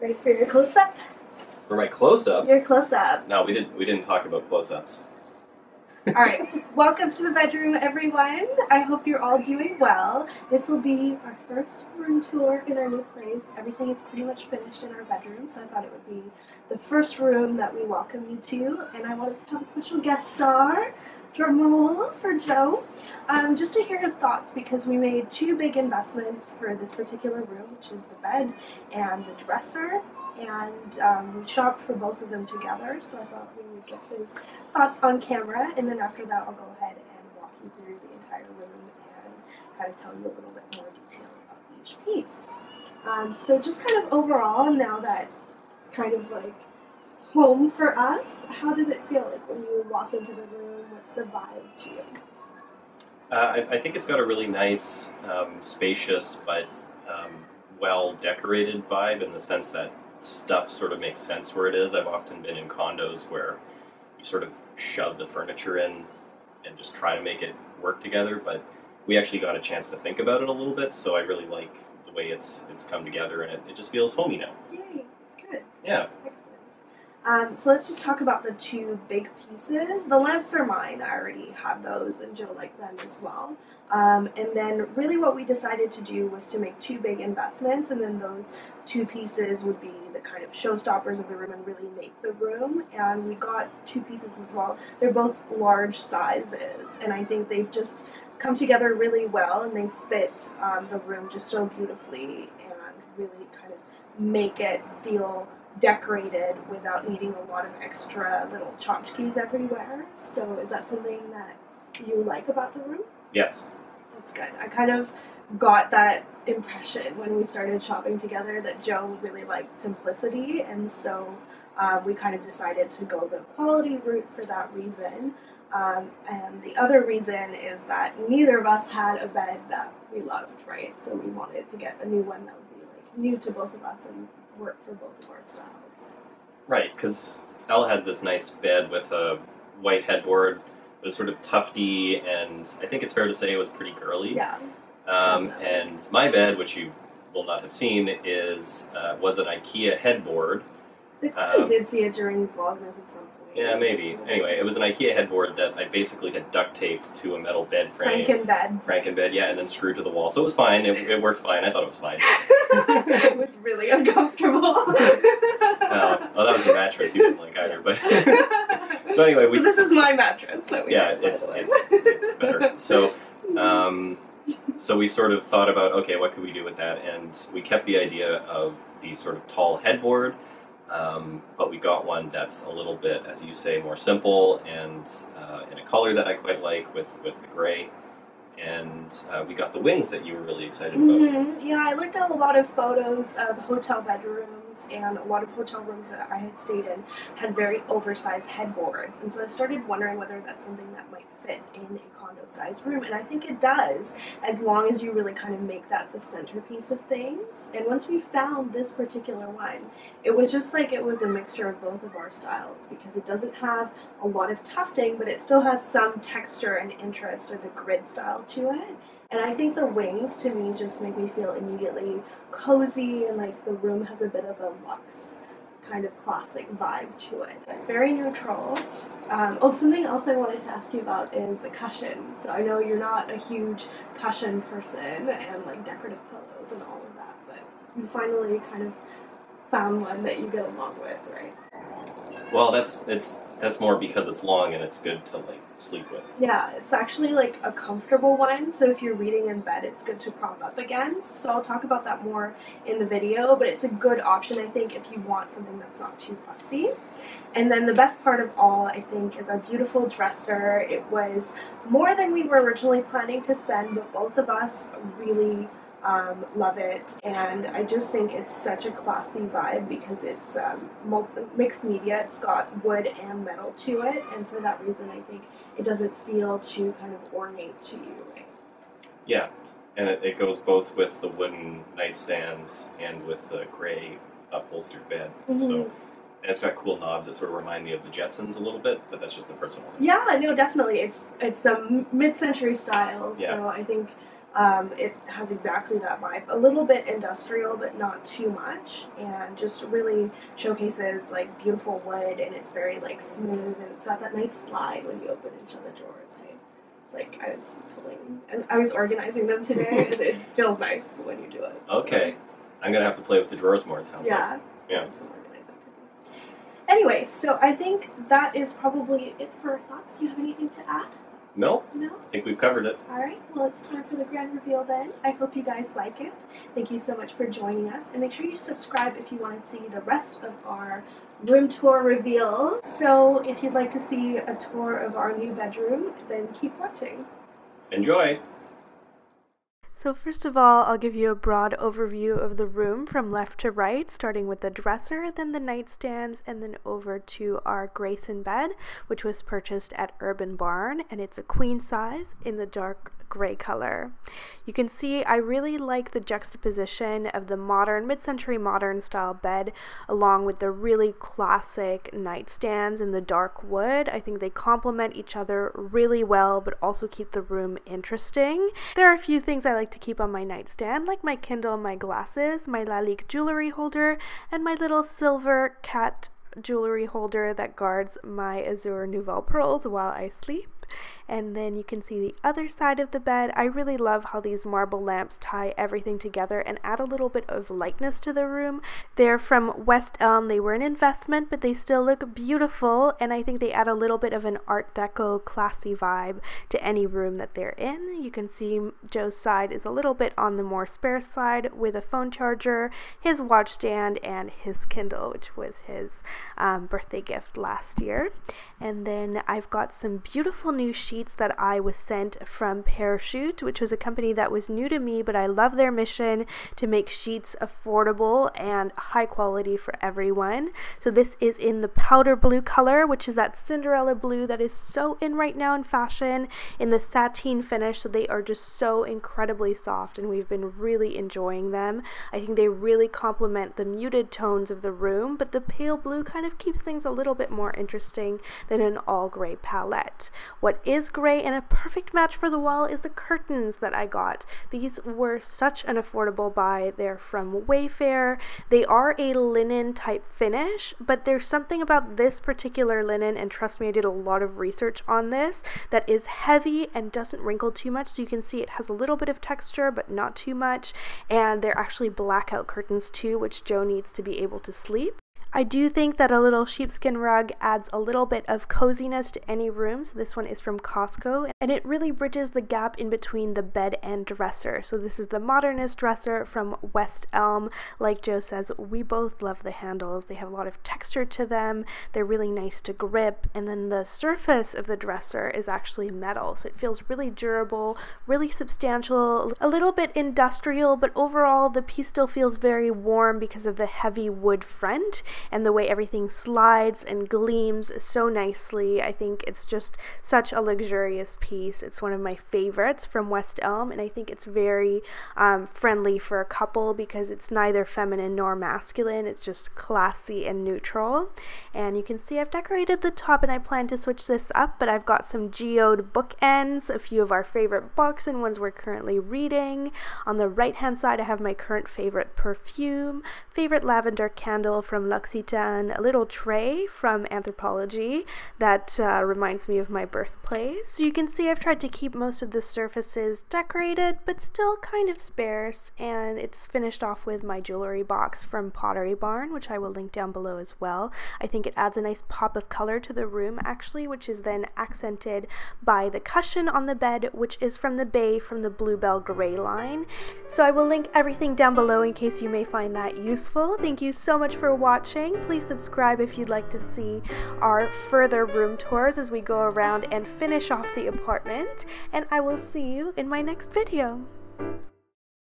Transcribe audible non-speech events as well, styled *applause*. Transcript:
Ready for your close up? For my close-up, Your close up. no, we didn't. We didn't talk about close-ups. *laughs* All right. Welcome to the bedroom, everyone. I hope you're all doing well. This will be our first room tour in our new place. Everything is pretty much finished in our bedroom, so I thought it would be the first room that we welcome you to. And I wanted to have a special guest star, drum roll for Joe, um, just to hear his thoughts because we made two big investments for this particular room, which is the bed and the dresser. And um, we shopped for both of them together, so I thought we would get his thoughts on camera, and then after that, I'll go ahead and walk you through the entire room and kind of tell you a little bit more detail about each piece. Um, so, just kind of overall, now that it's kind of like home for us, how does it feel like when you walk into the room? What's the vibe to you? Uh, I, I think it's got a really nice, um, spacious, but um, well decorated vibe in the sense that stuff sort of makes sense where it is. I've often been in condos where you sort of shove the furniture in and just try to make it work together, but we actually got a chance to think about it a little bit, so I really like the way it's it's come together and it, it just feels homey now. Yay! Good. Yeah. Um, so let's just talk about the two big pieces. The lamps are mine. I already have those, and Joe liked them as well. Um, and then, really, what we decided to do was to make two big investments, and then those two pieces would be the kind of showstoppers of the room and really make the room. And we got two pieces as well. They're both large sizes, and I think they've just come together really well, and they fit um, the room just so beautifully, and really kind of make it feel decorated without needing a lot of extra little tchotchkes everywhere. So is that something that you like about the room? Yes. That's good. I kind of got that impression when we started shopping together that Joe really liked simplicity, and so um, we kind of decided to go the quality route for that reason. Um, and the other reason is that neither of us had a bed that we loved, right? So we wanted to get a new one that would be like new to both of us and work for both of our styles. Right, because Elle had this nice bed with a white headboard. It was sort of tufty, and I think it's fair to say it was pretty girly. Yeah. Um, and my bed, which you will not have seen, is uh, was an IKEA headboard. I Um, did see it during Vlogmas at some point. Yeah, maybe. Anyway, it was an IKEA headboard that I basically had duct taped to a metal bed frame. Frankenbed. Frankenbed, yeah, and then screwed to the wall. So it was fine. It, it worked fine. I thought it was fine. *laughs* it was really uncomfortable. *laughs* Uh, oh, that was the mattress you didn't like either. But *laughs* so anyway, we so this is my mattress that we yeah, it's it's it's better. So um, so we sort of thought about okay, what could we do with that, and we kept the idea of the sort of tall headboard, um, but we got one that's a little bit, as you say, more simple and uh, in a color that I quite like with with the gray. And uh, we got the wings that you were really excited about. Mhm. Yeah, I looked at a lot of photos of hotel bedrooms, and a lot of hotel rooms that I had stayed in had very oversized headboards. And so I started wondering whether that's something that might fit in a condo sized room. And I think it does, as long as you really kind of make that the centerpiece of things. And once we found this particular one, it was just like it was a mixture of both of our styles because it doesn't have a lot of tufting, but it still has some texture and interest of the grid style to it. And I think the wings to me just make me feel immediately cozy and like the room has a bit of a luxe kind of classic vibe to it. Very neutral. Um, oh, something else I wanted to ask you about is the cushion. So I know you're not a huge cushion person and like decorative pillows and all of that, but you finally kind of found one that you get along with, right? Well, that's it's that's more because it's long and it's good to like sleep with. Yeah, it's actually like a comfortable one. So if you're reading in bed, it's good to prop up against. So I'll talk about that more in the video, but it's a good option, I think, if you want something that's not too fussy. And then the best part of all, I think, is our beautiful dresser. It was more than we were originally planning to spend, but both of us really um, love it. And I just think it's such a classy vibe because it's um, mul- mixed media. It's got wood and metal to it, and for that reason, I think it doesn't feel too kind of ornate to you. Yeah, and it, it goes both with the wooden nightstands and with the gray upholstered bed. Mm-hmm. So, and it's got cool knobs that sort of remind me of the Jetsons a little bit, but that's just the personal. Yeah, no, definitely. It's it's a mid-century style, Yeah. so I think Um, it has exactly that vibe. A little bit industrial, but not too much, and just really showcases like beautiful wood, and it's very like smooth, and it's got that nice slide when you open and shut the drawers. It's like I was pulling, and I was organizing them today, and it *laughs* feels nice when you do it. Okay, I'm gonna have to play with the drawers more. It sounds like. Yeah. Yeah. To do. Anyway, so I think that is probably it for our thoughts. Do you have anything to add? No, No? I think we've covered it. All right, well, it's time for the grand reveal then. I hope you guys like it. Thank you so much for joining us, and make sure you subscribe if you want to see the rest of our room tour reveals. So, if you'd like to see a tour of our new bedroom, then keep watching. Enjoy. So, first of all, I'll give you a broad overview of the room from left to right, starting with the dresser, then the nightstands, and then over to our Greyson bed, which was purchased at Urban Barn, and it's a queen size in the dark gray color. You can see I really like the juxtaposition of the modern, mid century modern style bed along with the really classic nightstands in the dark wood. I think they complement each other really well, but also keep the room interesting. There are a few things I like to keep on my nightstand, like my Kindle, my glasses, my Lalique jewelry holder, and my little silver cat jewelry holder that guards my Azure Nouvelle pearls while I sleep. And then you can see the other side of the bed. I really love how these marble lamps tie everything together and add a little bit of lightness to the room. They're from West Elm. They were an investment, but they still look beautiful. And I think they add a little bit of an Art Deco classy vibe to any room that they're in. You can see Joe's side is a little bit on the more spare side with a phone charger, his watch stand, and his Kindle, which was his um, birthday gift last year. And then I've got some beautiful new sheets that I was sent from Parachute, which was a company that was new to me, but I love their mission to make sheets affordable and high quality for everyone. So this is in the powder blue color, which is that Cinderella blue that is so in right now in fashion, in the sateen finish. So they are just so incredibly soft, and we've been really enjoying them. I think they really complement the muted tones of the room, but the pale blue kind of keeps things a little bit more interesting than an all gray palette. What is gray and a perfect match for the wall is the curtains that I got. These were such an affordable buy. They're from Wayfair. They are a linen type finish, but there's something about this particular linen, and trust me, I did a lot of research on this, that is heavy and doesn't wrinkle too much. So you can see it has a little bit of texture, but not too much. And they're actually blackout curtains too, which Joe needs to be able to sleep. I do think that a little sheepskin rug adds a little bit of coziness to any room. So this one is from Costco and it really bridges the gap in between the bed and dresser. So this is the modernist dresser from West Elm. Like Joe says, we both love the handles. They have a lot of texture to them. They're really nice to grip. And then the surface of the dresser is actually metal. So it feels really durable, really substantial, a little bit industrial, but overall the piece still feels very warm because of the heavy wood front and the way everything slides and gleams so nicely. I think it's just such a luxurious piece. It's one of my favorites from West Elm, and I think it's very um, friendly for a couple because it's neither feminine nor masculine. It's just classy and neutral. And you can see I've decorated the top, and I plan to switch this up, but I've got some geode bookends, a few of our favorite books and ones we're currently reading. On the right hand side, I have my current favorite perfume, favorite lavender candle from L'Occitane, a little tray from Anthropologie that uh, reminds me of my birthplace. So you can see I've tried to keep most of the surfaces decorated, but still kind of sparse, and it's finished off with my jewelry box from Pottery Barn, which I will link down below as well. I think it adds a nice pop of color to the room actually, which is then accented by the cushion on the bed, which is from the Bay from the Bluebell Gray line. So I will link everything down below in case you may find that useful. Thank you so much for watching. Please subscribe if you'd like to see our further room tours as we go around and finish off the apartment. And I will see you in my next video.